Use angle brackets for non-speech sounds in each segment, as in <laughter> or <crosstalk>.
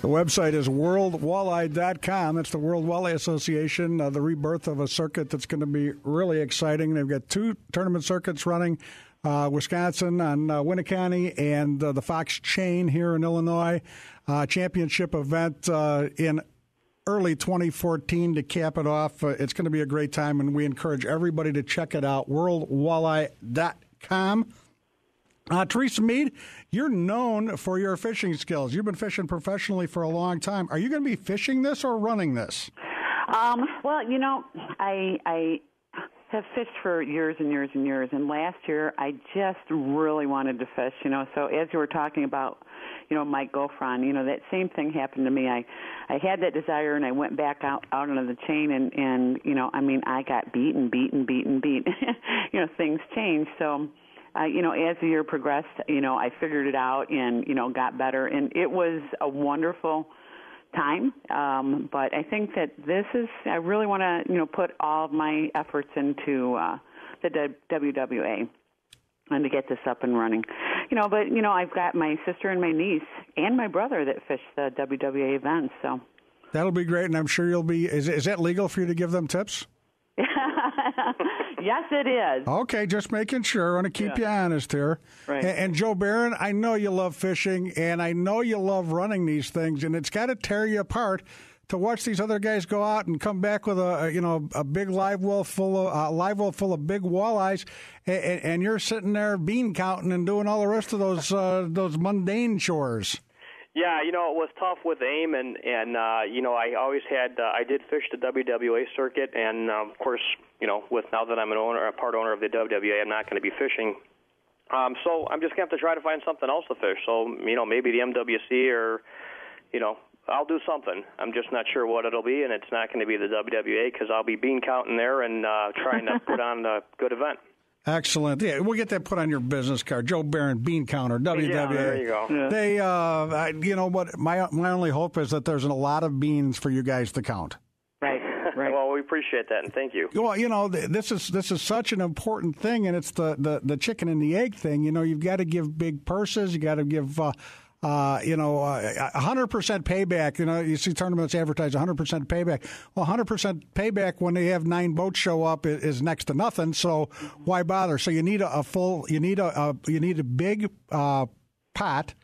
The website is worldwalleye.com. It's the World Walleye Association, uh, the rebirth of a circuit that's going to be really exciting. They've got two tournament circuits running. Uh, Wisconsin on uh, Winneconne and uh, the Fox Chain here in Illinois. Uh, championship event uh, in early 2014 to cap it off. Uh, it's going to be a great time, and we encourage everybody to check it out. WorldWalleye.com. Uh, Theresa Mead, you're known for your fishing skills. You've been fishing professionally for a long time. Are you going to be fishing this or running this? Um, well, you know, I I have fished for years and years and years, and last year I just really wanted to fish. You know, so as you were talking about, you know, Mike Goffron, you know, that same thing happened to me. I I had that desire, and I went back out out onto the chain, and and you know, I mean, I got beaten, beaten, beaten, beaten. <laughs> you know, things changed, so uh, you know, as the year progressed, you know, I figured it out and, you know, got better. And it was a wonderful time. Um, but I think that this is, I really want to, you know, put all of my efforts into uh, the WWA and to get this up and running. You know, but, you know, I've got my sister and my niece and my brother that fish the WWA events. So that'll be great. And I'm sure you'll be, is, is that legal for you to give them tips? <laughs> yes, it is. Okay, just making sure. I want to keep yeah. you honest here. Right. And, and, Joe Baron, I know you love fishing, and I know you love running these things, and it's got to tear you apart to watch these other guys go out and come back with a you know a big live well full of uh, live well full of big walleyes, and, and, you're sitting there bean counting and doing all the rest of those uh, those mundane chores. Yeah, you know it was tough with aim, and and uh, you know I always had uh, I did fish the WWA circuit, and um, of course you know with now that I'm an owner, a part owner of the WWA, I'm not going to be fishing. Um, so I'm just going to have to try to find something else to fish. So you know maybe the MWC or you know I'll do something. I'm just not sure what it'll be, and it's not going to be the WWA because I'll be bean counting there and uh, trying to <laughs> put on a good event. Excellent. Yeah, we'll get that put on your business card. Joe Baron, Bean Counter, WWA. Yeah, there you go. Yeah. They, uh, you know what? My my only hope is that there's a lot of beans for you guys to count. Right. Right. <laughs> well, we appreciate that, and thank you. Well, you know, this is this is such an important thing, and it's the the, the chicken and the egg thing. You know, you've got to give big purses. You got to give. Uh, uh, you know, uh, 100% payback. You know, you see tournaments advertise 100% payback. Well, 100% payback when they have nine boats show up is, is next to nothing. So why bother? So you need a, a full, you need a, a, you need a big uh, pot,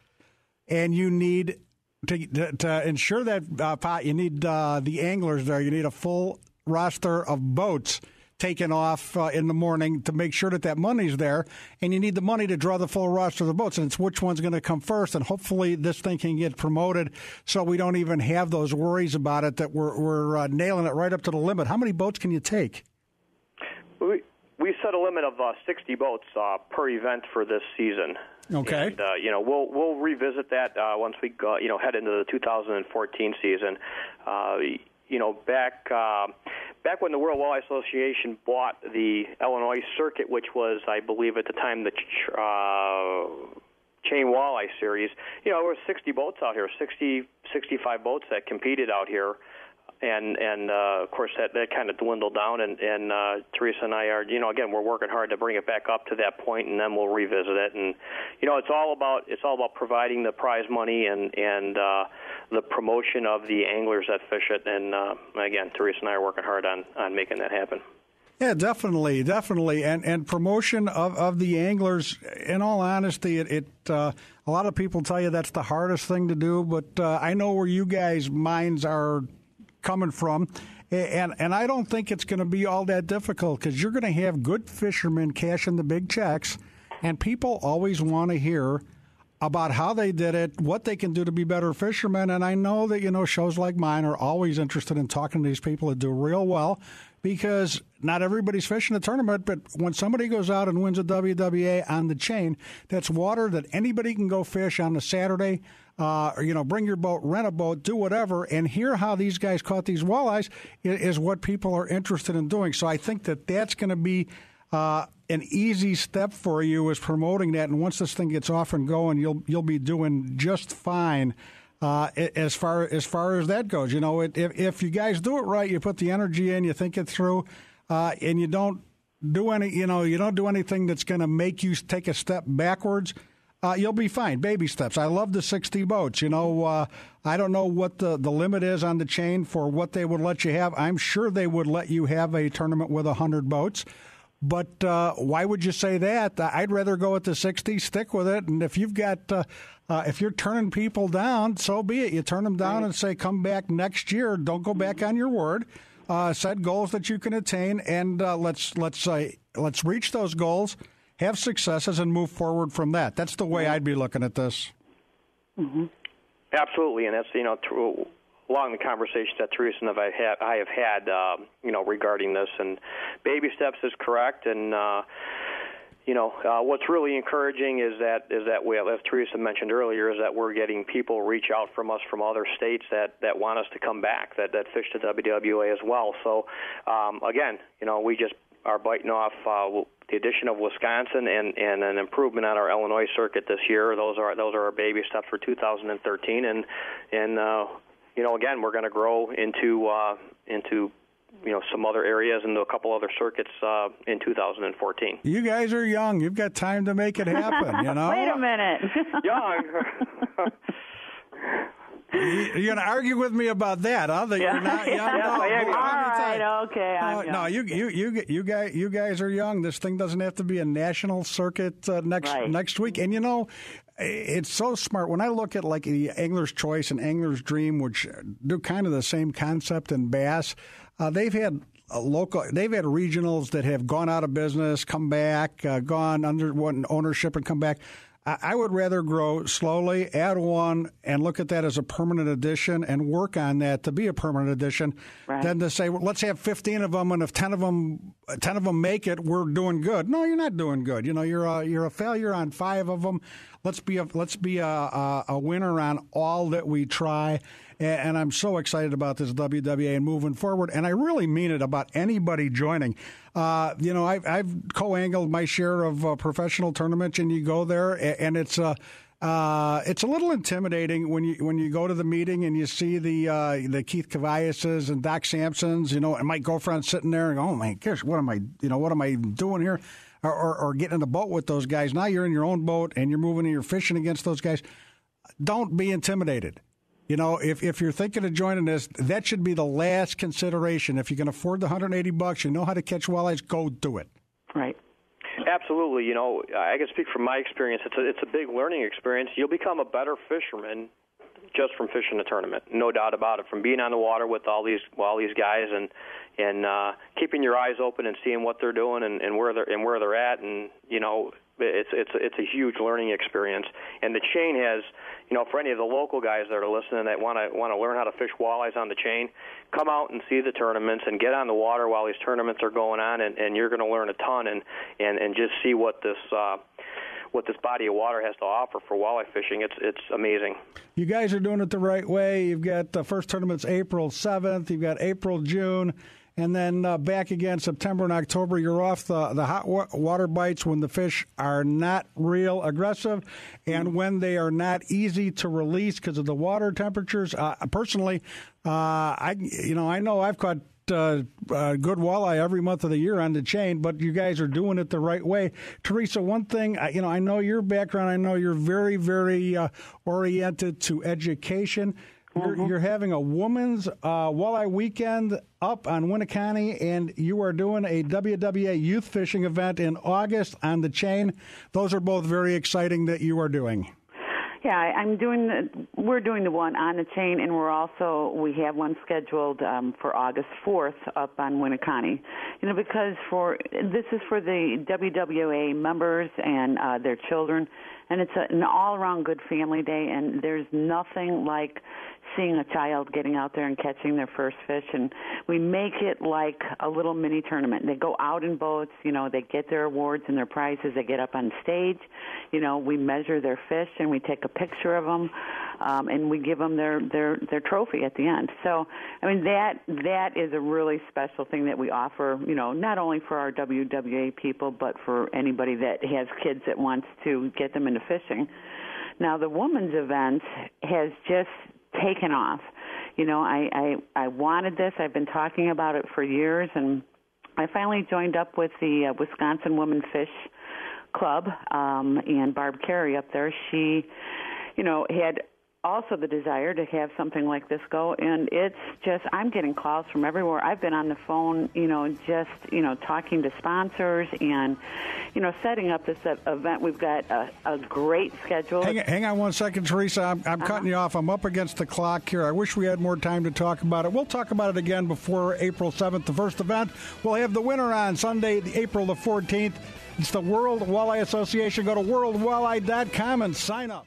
and you need to, to, to ensure that uh, pot. You need uh, the anglers there. You need a full roster of boats taken off uh, in the morning to make sure that that money's there. And you need the money to draw the full roster of the boats. And it's which one's going to come first. And hopefully this thing can get promoted so we don't even have those worries about it that we're, we're uh, nailing it right up to the limit. How many boats can you take? We, we set a limit of uh, 60 boats uh, per event for this season. Okay. And, uh, you know, we'll we'll revisit that uh, once we go, you know head into the 2014 season. Uh, you know, back uh, back when the World Walleye Association bought the Illinois circuit, which was, I believe, at the time the uh, chain walleye series. You know, there were 60 boats out here, 60, 65 boats that competed out here and and uh, of course that that kind of dwindled down. And and uh, Theresa and I are, you know, again we're working hard to bring it back up to that point, and then we'll revisit it. And you know, it's all about it's all about providing the prize money and and uh, the promotion of the anglers that fish it. And uh, again, Theresa and I are working hard on on making that happen. Yeah, definitely, definitely, and and promotion of, of the anglers. In all honesty, it, it uh, a lot of people tell you that's the hardest thing to do, but uh, I know where you guys' minds are coming from. And and I don't think it's going to be all that difficult because you're going to have good fishermen cashing the big checks, and people always want to hear about how they did it, what they can do to be better fishermen. And I know that you know shows like mine are always interested in talking to these people that do real well because not everybody's fishing a tournament, but when somebody goes out and wins a WWA on the chain, that's water that anybody can go fish on a Saturday uh, or, you know, bring your boat, rent a boat, do whatever, and hear how these guys caught these walleyes is, is what people are interested in doing. So I think that that's going to be uh, an easy step for you is promoting that. And once this thing gets off and going, you'll you'll be doing just fine. Uh, as far as far as that goes, you know, it, if if you guys do it right, you put the energy in, you think it through, uh, and you don't do any, you know, you don't do anything that's going to make you take a step backwards uh, you'll be fine. Baby steps. I love the 60 boats. You know, uh, I don't know what the, the limit is on the chain for what they would let you have. I'm sure they would let you have a tournament with 100 boats. But uh, why would you say that? I'd rather go with the 60, stick with it. And if you've got, uh, uh, if you're turning people down, so be it. You turn them down and say, come back next year. Don't go back on your word. Uh, set goals that you can attain, and uh, let's let's say let's reach those goals, have successes, and move forward from that. That's the way I'd be looking at this. Mm-hmm. Absolutely, and that's you know through along the conversations that Theresa and I have, I have had, uh, you know, regarding this. And baby steps is correct, and uh, you know, uh, what's really encouraging is that is that we, as Theresa mentioned earlier, is that we're getting people reach out from us from other states that that want us to come back, that that fish the WWA as well. So, um, again, you know, we just are biting off uh, the addition of Wisconsin and, and an improvement on our Illinois circuit this year. Those are those are our baby steps for 2013, and and uh, you know, again, we're going to grow into uh, into you know some other areas and a couple other circuits uh, in 2014. You guys are young. You've got time to make it happen. You <laughs> know. Wait a minute. young. <laughs> <laughs> You're going to argue with me about that, huh? That yeah. you're not young. <laughs> Yeah, no, All right, okay. Uh, no, you, you, you, you guys, you guys are young. This thing doesn't have to be a national circuit uh, next right. next week. And you know, it's so smart. When I look at like the Angler's Choice and Angler's Dream, which do kind of the same concept in bass, uh, they've had local they've had regionals that have gone out of business come back uh, gone under one ownership and come back I would rather grow slowly, add one, and look at that as a permanent addition and work on that to be a permanent addition right. than to say, well, let's have 15 of them, and if 10 of them, 10 of them make it, we're doing good. No, you're not doing good. You know, you're a, you're a failure on five of them. Let's be a, let's be a, a, a winner on all that we try. And I'm so excited about this WWA and moving forward. And I really mean it about anybody joining. Uh, you know, I've, I've co-angled my share of uh, professional tournaments, and you go there, and it's a. Uh, uh, it's a little intimidating when you when you go to the meeting and you see the uh, the Keith Caviases and Doc Sampsons, you know, and my girlfriend sitting there and oh my gosh, what am I, you know, what am I doing here? Or, or, or getting in the boat with those guys. Now you're in your own boat and you're moving and you're fishing against those guys. Don't be intimidated. You know, if, if you're thinking of joining this, that should be the last consideration. If you can afford the 180 bucks, you know how to catch walleyes, go do it. Right. Absolutely. You know, I can speak from my experience. It's a, it's a big learning experience. You'll become a better fisherman just from fishing the tournament, no doubt about it. From being on the water with all these all these guys and and uh, keeping your eyes open and seeing what they're doing and, and where they're and where they're at, and you know, it's it's it's a huge learning experience. And the chain has, you know, for any of the local guys that are listening that want to want to learn how to fish walleyes on the chain, come out and see the tournaments and get on the water while these tournaments are going on, and, and you're going to learn a ton and and and just see what this. Uh, what this body of water has to offer for walleye fishing, it's it's amazing. You guys are doing it the right way. You've got the first tournament's April seventh. You've got April, June and then uh, back again September and October. You're off the, the hot water bites when the fish are not real aggressive and when they are not easy to release because of the water temperatures. Uh, personally, uh, I you know I know I've caught uh, uh, good walleye every month of the year on the chain, but you guys are doing it the right way. Theresa, one thing, you know, I know your background. I know you're very, very uh, oriented to education. You're, mm-hmm. you're, having a woman's uh, walleye weekend up on Winneconne, and you are doing a WWA youth fishing event in August on the chain. Those are both very exciting that you are doing. Yeah, I'm doing. The, we're doing the one on the chain, and we're also we have one scheduled um, for August 4th up on Winneconne. You know, because for this is for the WWA members and uh, their children, and it's an all-around good family day. And there's nothing like seeing a child getting out there and catching their first fish. And we make it like a little mini tournament. They go out in boats you know they get their awards and their prizes they get up on stage. You know we measure their fish and we take a picture of them um, and we give them their their their trophy at the end. So i mean that that is a really special thing that we offer you know not only for our wwa people but for anybody that has kids that wants to get them into fishing now the women's event has just taken off. You know, I, I I wanted this. I've been talking about it for years, and I finally joined up with the uh, Wisconsin Women Fish club um, and Barb Carey up there, she, you know, had also the desire to have something like this go and it's just I'm getting calls from everywhere. I've been on the phone, you know, just, you know, talking to sponsors and you know, setting up this event. We've got a, a great schedule. Hang, hang, on one second, Theresa. I'm, I'm uh-huh. cutting you off. I'm up against the clock here. I wish we had more time to talk about it. We'll talk about it again before April 7th, the first event. We'll have the winner on Sunday, April the 14th. It's the World Walleye Association. Go to worldwalleye.com and sign up.